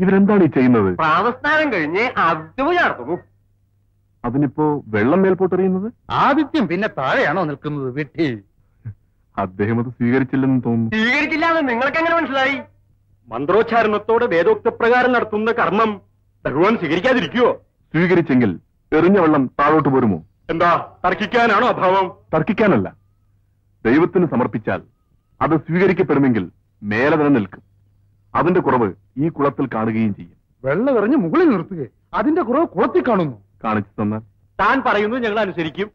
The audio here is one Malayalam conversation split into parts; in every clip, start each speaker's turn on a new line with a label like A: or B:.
A: ഇവരെന്താണ് ഈ ചെയ്യുന്നത്?
B: പ്രാതസ്ഥാനം കഴിഞ്ഞ് ആദിത്യപൂജ നടത്തുന്നു.
A: അതിനിപ്പോ വെള്ളം മേൽപോട്ടെറിയുന്നത്?
C: ആദിത്യം പിന്നെ താഴെയാണോ നിൽക്കുന്നത് വിട്ടി
A: അദ്ദേഹം അത് സ്വീകരിച്ചില്ലെന്ന് തോന്നുന്നു.
B: സ്വീകരിച്ചില്ല എന്ന് നിങ്ങൾക്ക് എങ്ങനെ മനസ്സിലായി?
D: മന്ത്രോച്ചാരണത്തോടെ വേദോക്തപ്രകാരം നടത്തുന്ന കർമ്മം ഭഗവാൻ സ്വീകരിക്കാതിരിക്കുവോ?
A: സ്വീകരിച്ചെങ്കിൽ എറിഞ്ഞ വെള്ളം താഴോട്ട് പോരുമോ?
D: എന്താ തർക്കിക്കാനാണോ അഭാവം?
A: തർക്കിക്കാനല്ല. ദൈവത്തിന് സമർപ്പിച്ചാൽ അത് സ്വീകരിക്കപ്പെടുമെങ്കിൽ മേലെ തന്നെ നിൽക്കും. അതിന്റെ കുറവ് ഈ കുളത്തിൽ കാണുകയും ചെയ്യും.
C: വെള്ളം എറിഞ്ഞ് മുകളിൽ നിർത്തുക അതിന്റെ കുറവ് കുളത്തിൽ കാണുന്നു.
A: കാണിച്ചു തന്നാൽ.
D: താൻ പറയുന്നു ഞങ്ങൾ അനുസരിക്കും.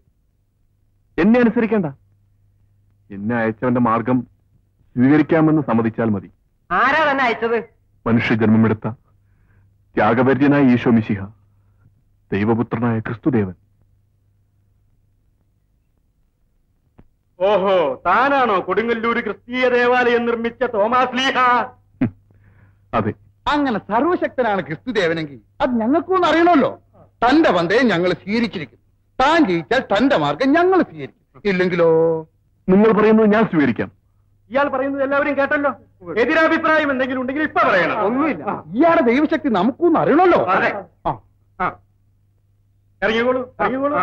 A: എന്നെ അനുസരിക്കേണ്ട. എന്നെ അയച്ചവന്റെ മാർഗം സ്വീകരിക്കാമെന്ന് സമ്മതിച്ചാൽ മതി.
B: ആരാ തന്നെ അയച്ചത്?
A: മനുഷ്യജന്മമെടുത്ത ത്യാഗപര്യനായ ഈശോ മിശിഹ ദൈവപുത്രനായ ക്രിസ്തുദേവൻ.
D: ഓഹോ താനാണോ കൊടുങ്ങല്ലൂർ ക്രിസ്തീയ ദേവാലയം നിർമ്മിച്ച തോമാസ് ലീഹ?
A: അതെ.
C: അങ്ങനെ സർവശക്തനാണ് ക്രിസ്തുദേവനെങ്കിൽ അത് ഞങ്ങൾക്കൊന്നും അറിയണമല്ലോ. തന്റെ പന്തയെ ഞങ്ങൾ സ്വീകരിച്ചിരിക്കും. താൻ ജയിച്ചാൽ തന്റെ മാർഗം ഞങ്ങൾ സ്വീകരിക്കും. ഇല്ലെങ്കിലോ?
A: നിങ്ങൾ പറയുന്നത് ഞാൻ സ്വീകരിക്കാം.
D: ഇയാൾ പറയുന്നത് എല്ലാവരും കേട്ടല്ലോ? എതിരഭിപ്രായം എന്തെങ്കിലും ഉണ്ടെങ്കിൽ ഇപ്പൊ പറയണം.
B: ഒന്നുമില്ല.
C: ഇയാളുടെ ദൈവശക്തി നമുക്കൊന്നും അറിയണമല്ലോ.
D: അതെ.
C: ആ.
D: ആ. ഇറങ്ങിക്കോളൂ ഇറങ്ങിക്കോളൂ.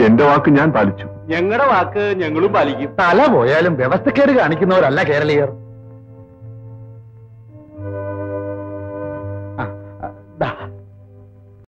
A: എന്റെ വാക്ക് ഞാൻ പാലിച്ചു.
D: ഞങ്ങളുടെ വാക്ക് ഞങ്ങളും പാലിക്കും.
C: തല പോയാലും വ്യവസ്ഥക്കേട് കാണിക്കുന്നവരല്ല കേരളീയർ.